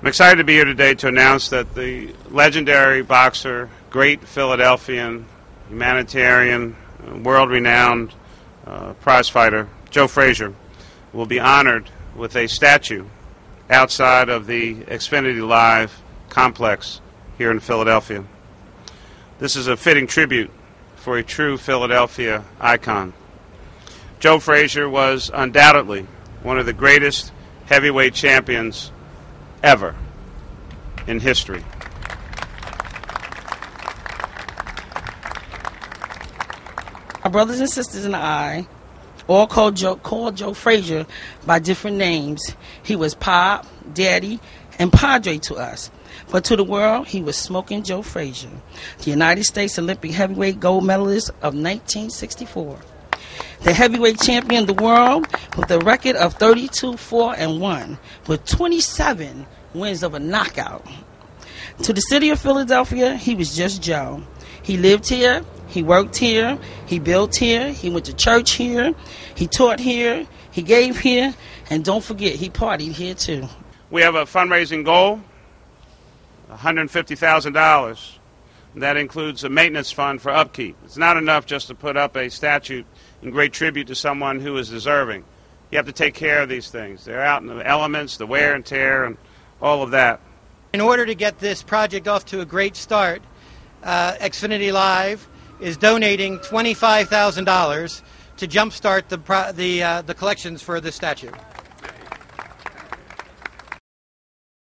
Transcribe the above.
I'm excited to be here today to announce that the legendary boxer, great Philadelphian, humanitarian, world renowned uh, prize fighter, Joe Frazier, will be honored with a statue outside of the Xfinity Live complex here in Philadelphia. This is a fitting tribute for a true Philadelphia icon. Joe Frazier was undoubtedly one of the greatest heavyweight champions ever in history. My brothers and sisters and I all called Joe, called Joe Frazier by different names. He was Pop, Daddy, and Padre to us. But to the world, he was Smoking Joe Frazier, the United States Olympic heavyweight gold medalist of 1964. The heavyweight champion of the world with a record of 32 4 and 1 with 27 wins of a knockout. To the city of Philadelphia, he was just Joe. He lived here, he worked here, he built here, he went to church here, he taught here, he gave here, and don't forget, he partied here too. We have a fundraising goal $150,000. That includes a maintenance fund for upkeep. It's not enough just to put up a statue in great tribute to someone who is deserving. You have to take care of these things. They're out in the elements, the wear and tear, and all of that. In order to get this project off to a great start, uh, Xfinity Live is donating $25,000 to jumpstart the, pro- the, uh, the collections for this statue.